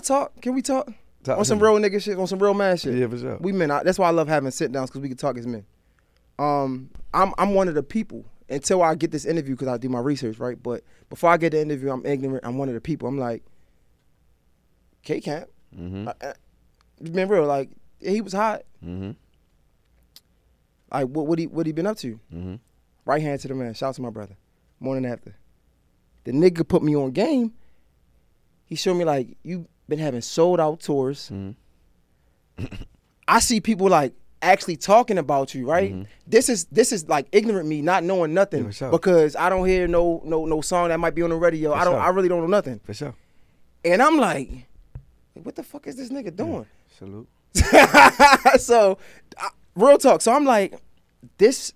talk? Can we talk? Talk on some real nigga shit, on some real man shit. Yeah, for sure. We men, I, that's why I love having sit downs because we can talk as men. Um, I'm I'm one of the people until I get this interview because I do my research, right? But before I get the interview, I'm ignorant. I'm one of the people. I'm like, K Camp, Mm-hmm. been real. Like he was hot. Mm-hmm. Like what what he what he been up to? Mm-hmm. Right hand to the man. Shout out to my brother. Morning after. The nigga put me on game. He showed me like you been having sold out tours. Mm-hmm. I see people like actually talking about you, right? Mhm. This is this is like ignorant me, not knowing nothing Yeah, for sure. because I don't hear no no no song that might be on the radio. For I don't sure. I really don't know nothing. For sure. And I'm like, what the fuck is this nigga doing? Salute. so, I, real talk. So I'm like, this.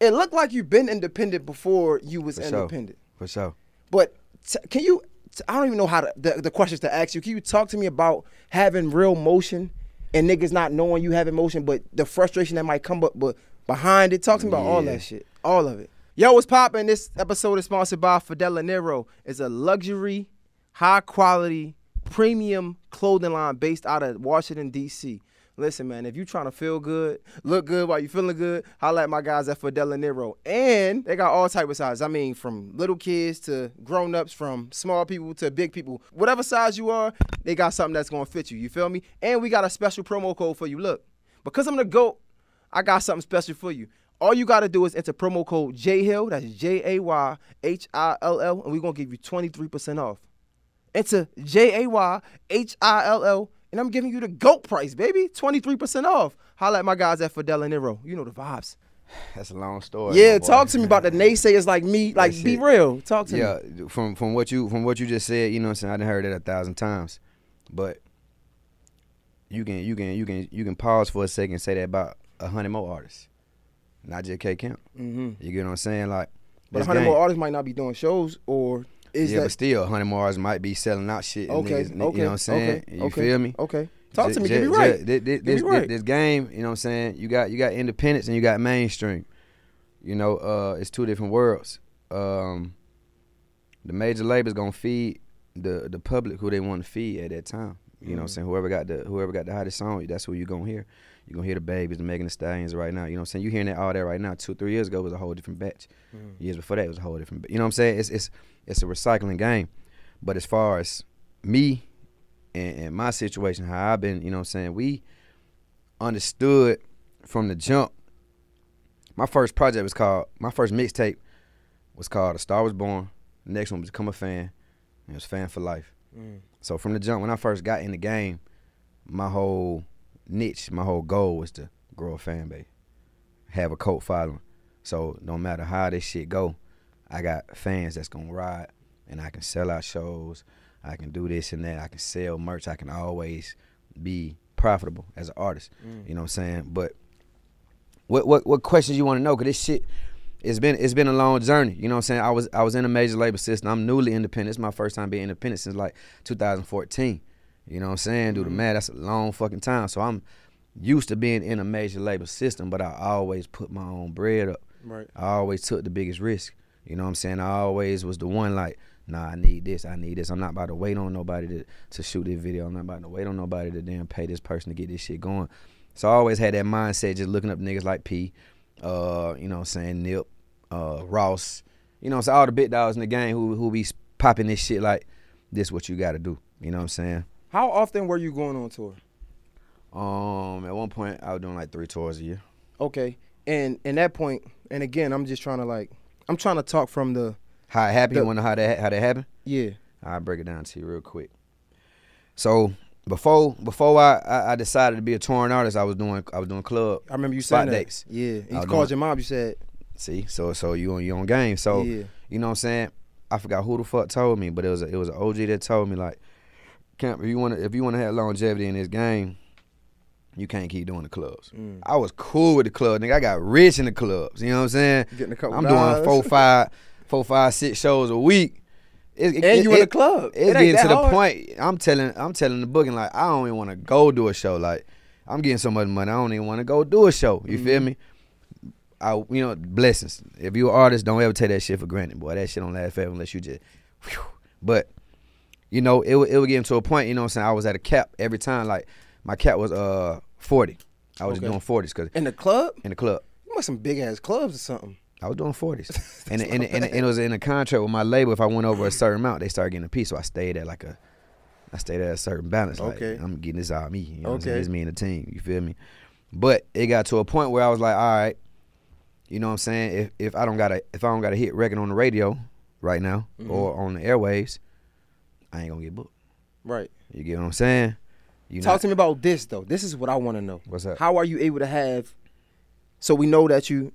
It looked like you've been independent before you was For sure. independent. For sure. But t- can you? I don't even know how to, the the questions to ask you. Can you talk to me about having real motion and niggas not knowing you have emotion, but the frustration that might come up, but behind it. Talk to me about all that shit, all of it. Yo, what's poppin'? This episode is sponsored by Fidel Nero. It's a luxury, high quality, premium clothing line based out of Washington D.C. Listen, man, if you trying to feel good, look good while you feeling good, holla at my guys at Fidel Nero. And they got all type of sizes. I mean, from little kids to grown ups, from small people to big people. Whatever size you are, they got something that's gonna fit you. You feel me? And we got a special promo code for you. Look, because I'm the GOAT, I got something special for you. All you gotta do is enter promo code JHILL, that's J A Y H I L L, and we're gonna give you 23% off. Enter J A Y H I L L, and I'm giving you the GOAT price, baby. 23% off. Holla at my guys at Fidel and Nero. You know the vibes. That's a long story. yeah, talk to me about the naysayers like me. Like, be real. Talk to yeah, me. from from what you from what you just said, you know what I'm saying? I done heard it a thousand times. But you can you can you can you can pause for a second and say that about a hundred more artists. Not just K Camp. Mm-hmm. You get what I'm saying? Like But this 100 more artists might not be doing shows, or is yeah, that but still, a hundred more artists might be selling out shit. okay? niggas, okay, You know what I'm saying? Okay, you okay, feel me? Okay. Talk to me. Get me right. thi- thi- This, this, right. this game, you know what I'm saying? You got you got independence and you got mainstream. You know, uh, it's two different worlds. Um, the major labels gonna feed the the public who they want to feed at that time. You know what I'm Mhm. saying? Whoever got the whoever got the hottest song, that's who you gonna hear. You gonna hear the babies, the Megan Thee Stallions right now. You know what I'm saying? You hearing that all that right now. Two, three years ago was a whole different batch. Mhm. Years before that it was a whole different you know what I'm saying? It's it's it's a recycling game. But as far as me and, and my situation, how I've been, you know what I'm saying, we understood from the jump. My first project was called my first mixtape was called A Star Was Born. The next one was Become a Fan. And it was Fan for Life. Mm. So from the jump, when I first got in the game, my whole niche, my whole goal was to grow a fan base, have a cult following. So no matter how this shit go, I got fans that's gonna ride, and I can sell out shows. I can do this and that. I can sell merch. I can always be profitable as an artist. Mm. You know what I'm saying? But what what what questions you want to know? Cause this shit, it's been it's been a long journey. You know what I'm saying? I was I was in a major label system. I'm newly independent. It's my first time being independent since like 2014. You know what I'm saying? Do the Mhm. math. That's a long fucking time. So I'm used to being in a major label system, but I always put my own bread up. Right. I always took the biggest risk. You know what I'm saying? I always was the one like, nah, I need this, I need this. I'm not about to wait on nobody to, to shoot this video. I'm not about to wait on nobody to damn pay this person to get this shit going. So I always had that mindset just looking up niggas like P, uh, you know what I'm saying, Nip, uh, Ross, you know what I'm saying, all the big dogs in the game who who be popping this shit like, this what you gotta do. You know what I'm saying? How often were you going on tour? Um, at one point I was doing like three tours a year. Okay. And and that point, and again, I'm just trying to like, I'm trying to talk from the How happy The- you wanna know how that how that happened? yeah. I'll break it down to you real quick. So before before I, I, I decided to be a touring artist, I was doing I was doing club. I remember you saying that. dates. Yeah. You called doing- your mom. You said, See, so so you on you on game. So yeah. you know what I'm saying. I forgot who the fuck told me, but it was a, it was an OG that told me like, Camp, if you want to if you want to have longevity in this game, you can't keep doing the clubs. Mm. I was cool with the club, nigga. I got rich in the clubs. You know what I'm saying? Getting a couple I'm dollars. doing four, five, four, five, six shows a week. It, it- And you it- in the club. It's getting to the hard. point. I'm telling, I'm telling the booking like I don't even want to go do a show. Like I'm getting so much money, I don't even want to go do a show. You feel Mhm. me? I, you know, blessings. If you an artist, don't ever take that shit for granted, boy. That shit don't last forever unless you just. Whew. But you know, it would it would get to a point, you know what I'm saying, I was at a cap every time. Like my cap was uh forty. I was Okay. just doing forties because In the club? in the club. You must some big ass clubs or something. I was doing forties, and, and, and, and it was in a contract with my label. If I went over a certain amount, they started getting a piece. So I stayed at like a, I stayed at a certain balance. Like, Okay. I'm getting this out of me. You know what I'm saying? Okay. It's me and the team. You feel me? But it got to a point where I was like, all right, you know what I'm saying? If if I don't got a if I don't got a hit record on the radio right now Mhm. or on the airwaves, I ain't gonna get booked. Right. You get what I'm saying? You Talk not- to me about this though. This is what I want to know. What's up? How are you able to have? So we know that you,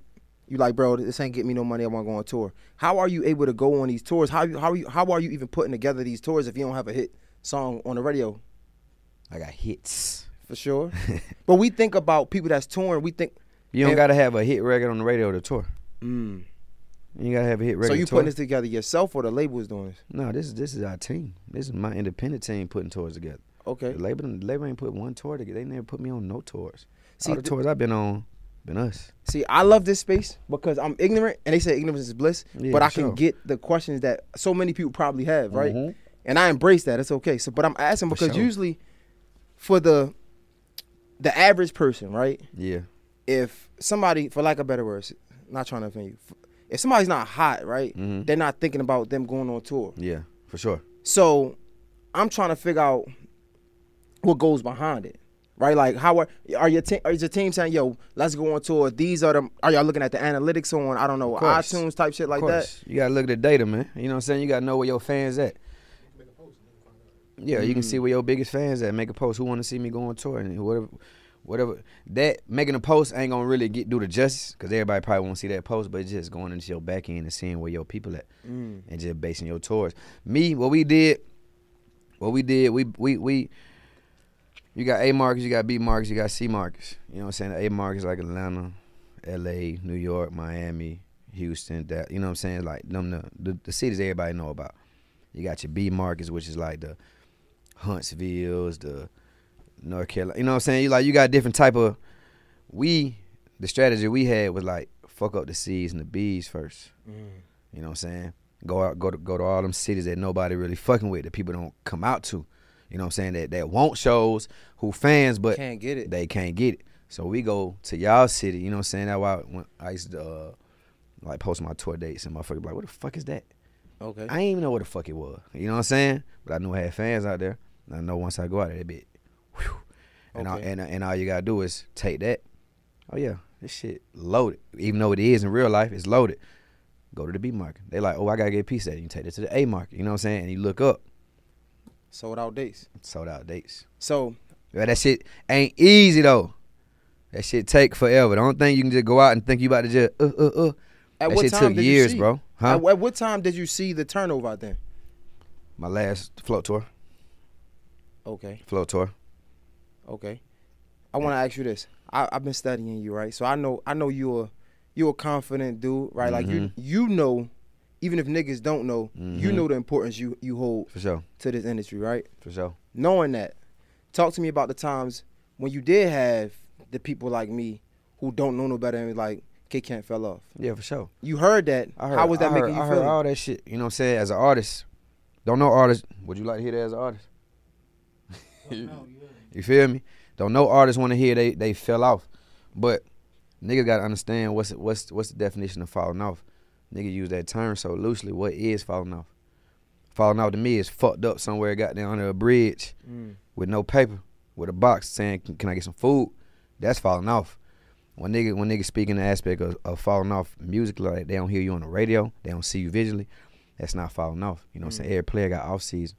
you like, bro. This ain't get me no money. I want to go on tour. How are you able to go on these tours? How you how are you how are you even putting together these tours if you don't have a hit song on the radio? I got hits. For sure. but we think about people that's touring. We think, You don't gotta have a hit record on the radio to tour. mm. You gotta have a hit record. so you putting this together yourself or the label is doing this? No, this is this is our team. This is my independent team putting tours together. Okay. The label, the label ain't put one tour together. They never put me on no tours. See, All the th- tours I've been on, been us. See, I love this space because I'm ignorant, and they say ignorance is bliss. Yeah, but I for can get the questions that so many people probably have, right? Mhm. And I embrace that. It's okay. So, but I'm asking because sure. usually, for the the average person, right? Yeah, If somebody, for lack of better words, not trying to offend you, if somebody's not hot, right? Mhm. They're not thinking about them going on tour. yeah, for sure. So, I'm trying to figure out what goes behind it. Right, like how are are your te- is your team saying, "Yo, let's go on tour"? These are the are y'all looking at the analytics on I don't know iTunes type shit like of that? you gotta look at the data, man. You know what I'm saying? You gotta know where your fans at. Yeah, you can Mm. see where your biggest fans at. Make a post. Who want to see me go on tour and whatever, whatever. That making a post ain't gonna really get do the justice because everybody probably won't see that post. But just going into your back end and seeing where your people at. Mm. and just basing your tours. Me, what we did, what we did, we we we. You got A markets, you got B markets, you got C markets. You know what I'm saying? The A markets like Atlanta, L.A., New York, Miami, Houston. That you know what I'm saying? Like them the, the the cities everybody know about. You got your B markets, which is like the Huntsville's, the North Carolina. You know what I'm saying? You like you got different type of. We the strategy we had was like fuck up the C's and the B's first. Mm. You know what I'm saying? Go out, go to go to all them cities that nobody really fucking with, that people don't come out to. You know what I'm saying? That that want shows, who fans, but Can't get it. they can't get it. So we go to y'all city. You know what I'm saying? That's why when I used to uh, like post my tour dates and motherfuckers be like, what the fuck is that? Okay. I didn't even know what the fuck it was. You know what I'm saying? But I knew I had fans out there. And I know once I go out there, be, whew. And, all, and and all you gotta do is take that. Oh yeah, this shit loaded. Even though it is in real life, it's loaded. Go to the B market. They like, oh, I gotta get a piece of that. You take it to the A market. You know what I'm saying? And you look up, Sold out dates. sold out dates. So Yeah, that shit ain't easy though. That shit take forever. Don't think you can just go out and think you about to just uh uh uh. at that what shit time took did years, you see? bro. Huh? At, at what time did you see the turnover out there? My last float tour. Okay. Float tour. Okay. I want to ask you this. I, I've been studying you, right? So I know I know you're you're a confident dude, right? Like you Mhm. you know, even if niggas don't know, you Mhm. know the importance you you hold For sure. to this industry, right? For sure. Knowing that, talk to me about the times when you did have the people like me who don't know no better and like K Camp fell off. Yeah, for sure. You heard that. I heard, How was that I making heard, you I feel? heard all that shit. You know what I'm saying? As an artist, don't know artists. Would you like to hear that as an artist? you feel me? Don't know artists want to hear they they fell off, but niggas gotta understand what's what's what's the definition of falling off. Nigga use that term so loosely. What is falling off? Falling off to me is fucked up somewhere, got down under a bridge Mm. with no paper, with a box saying, "Can, can I get some food?" That's falling off. When nigga when niggas speaking the aspect of, of falling off musically, like they don't hear you on the radio, they don't see you visually, that's not falling off. You know what I'm saying? Every player got off season.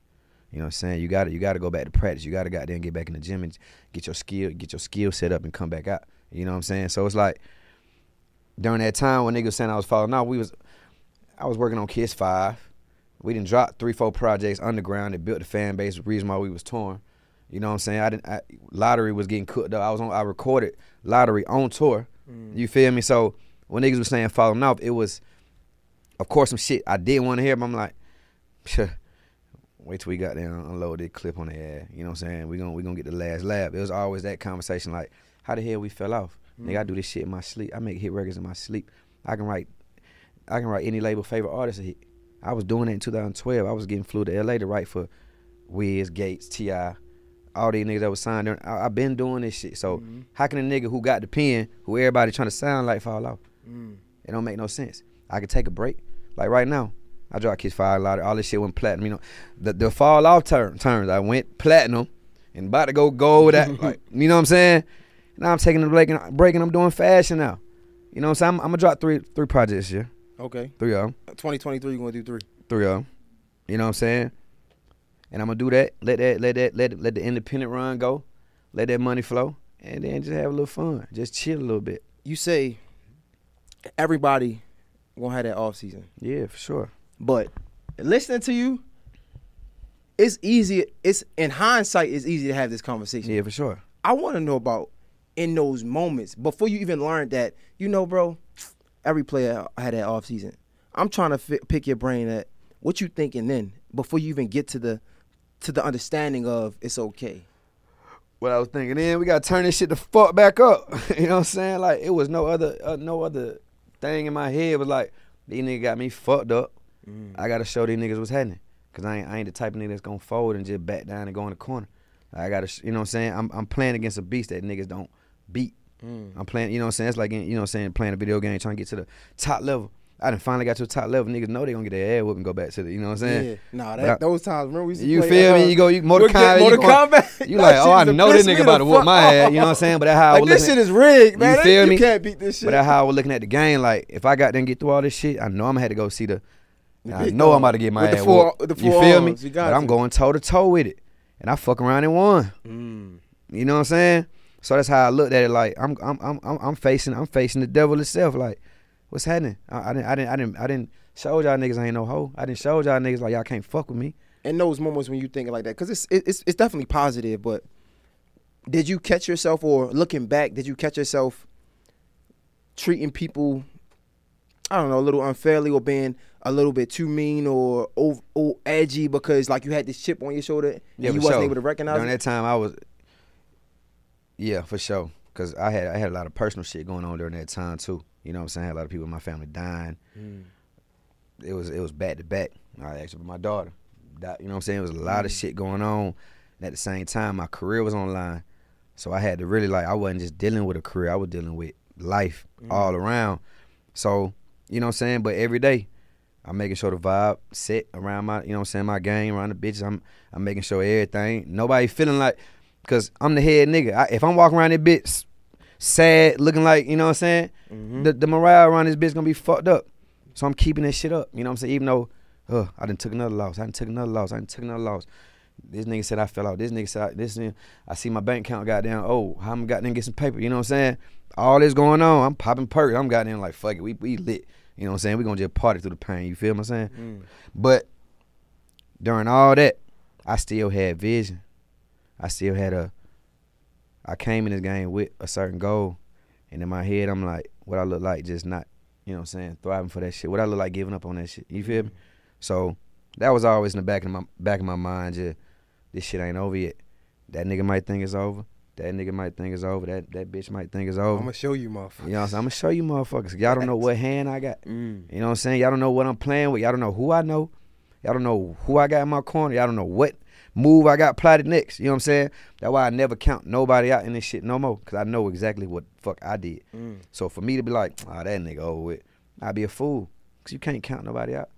You know what I'm saying? You got to you got to go back to practice. You got to got there and get back in the gym and get your skill get your skill set up and come back out. You know what I'm saying? So it's like during that time when niggas saying I was falling off, we was I was working on Kiss Five. We didn't drop three, four projects underground that built the fan base. The reason why we was torn. You know what I'm saying? I didn't. I, lottery was getting cooked up. I was on. I recorded lottery on tour. Mm. You feel me? So when niggas was saying falling off, it was, of course, some shit I didn't want to hear. But I'm like, "Psha, wait till we got there and unload clip on the air. You know what I'm saying? We gonna we gonna get the last lap. It was always that conversation like, how the hell we fell off? Nigga, I do this shit in my sleep. I make hit records in my sleep. I can write, I can write any label favorite artist a hit. I was doing it in 2012. I was getting flew to LA to write for Wiz, Gates, T.I., all these niggas that was signed there. I, have been doing this shit. So Mhm. how can a nigga who got the pen, who everybody trying to sound like, fall off? Mm. It don't make no sense. I could take a break. Like right now, I dropped Kiss Five a lot. All this shit went platinum. You know, the the fall off turn, turns. I went platinum and about to go gold. That like, you know what I'm saying? Now I'm taking a break and break and I'm doing fashion now. You know what I'm saying? I'm, I'm gonna drop three three projects this year. Okay. Three of them. 2023, you're going to do three. Three of them. You know what I'm saying? And I'm gonna do that. Let that let that let let the independent run go. Let that money flow, and then just have a little fun. Just chill a little bit. You say everybody going to have that off season. Yeah, for sure. But listening to you, it's easy. It's in hindsight, it's easy to have this conversation. Yeah, for sure. I want to know about in those moments before you even learned that. You know, bro, every player had that off season. I'm trying to fi- pick your brain at what you thinking then before you even get to the to the understanding of it's okay. what I was thinking. Then we gotta turn this shit the fuck back up. you know what I'm saying? Like it was no other uh, no other thing in my head. It was like these niggas got me fucked up. I gotta show these niggas what's happening. Cause I ain't, I ain't the type of nigga that's gonna fold and just back down and go in the corner. I gotta, you know what I'm saying? I'm, I'm playing against a beast that niggas don't beat. I'm playing, you know what I'm saying? It's like, you know what I'm saying, playing a video game, trying to get to the top level. I done finally got to the top level. Niggas know they gonna get their ass whooped and go back to the, you know what I'm saying? Yeah, nah, that, I- those times. Remember we used to You play, feel uh, me? You go, you Mortal Kombat. Mortal you, Kombat. you like, oh, I know this nigga about to whoop my ass. You know what I'm saying? But that's how I Like was this looking shit is rigged, man. You feel you me? can't beat this shit. But that's how I was looking at the game. Like, if I got and get through all this shit, I know I'm gonna have to go see the. The I know I'm about to get my With ass four- whooped. you feel me? you got but I'm going toe to toe with it, and I fuck around and won. Mm. You know what I'm saying? So that's how I looked at it. Like I'm, I'm, I'm, I'm facing, I'm facing the devil itself. Like, what's happening? I, I didn't, I didn't, I didn't, I didn't show y'all niggas I ain't no hoe. I didn't show y'all niggas like y'all can't fuck with me. And those moments when you thinking like that because it's it's it's definitely positive but did you catch yourself or looking back did you catch yourself treating people i don't know a little unfairly or being a little bit too mean or over, or edgy because like you had this chip on your shoulder and Yeah, you wasn't sure. able to recognize During it that time, I was. Yeah, for sure. Cause I had I had a lot of personal shit going on during that time too. You know what I'm saying? I had a lot of people in my family dying. Mm. It was it was back to back. I actually my daughter. You know what I'm saying? It was a lot of Mm. shit going on. And at the same time, my career was on the line. So I had to really like I wasn't just dealing with a career. I was dealing with life Mm. all around. So you know what I'm saying? But every day, I'm making sure the vibe set around my, you know what I'm saying, my game, around the bitches. I'm I'm making sure everything. Nobody feeling like, cause I'm the head nigga. I, if I'm walking around this bitch sad, looking like, you know what I'm saying, Mhm. the, the morale around this bitch is gonna be fucked up. So I'm keeping that shit up. You know what I'm saying? Even though, uh, I done took another loss. I done took another loss. I done took another loss. This nigga said I fell out. This nigga said I, this. Nigga, I see my bank account got down. Oh, I'm got there get some paper. You know what I'm saying? All this going on. I'm popping perks. I'm got there like fuck it. We we lit. You know what I'm saying? We're gonna just party through the pain. You feel what I'm saying? Mm. But during all that, I still had vision. I still had a. I came in this game with a certain goal, and in my head, I'm like, what I look like, just not, you know, what I'm saying, thriving for that shit. What I look like, giving up on that shit. You feel me? So that was always in the back of my back of my mind. Just this shit ain't over yet. That nigga might think it's over. That nigga might think it's over. That that bitch might think it's over. I'm gonna show you motherfucker you know what I'm saying? I'm gonna show you motherfuckers. Y'all don't know what hand I got. mm. You know what I'm saying? Y'all don't know what I'm playing with. Y'all don't know who I know. Y'all don't know who I got in my corner. Y'all don't know what move I got plotted next. You know what I'm saying? That's why I never count nobody out in this shit no more. Cause I know exactly what fuck I did. Mm. So for me to be like, ah, that nigga over with, I'd be a fool. Cause you can't count nobody out.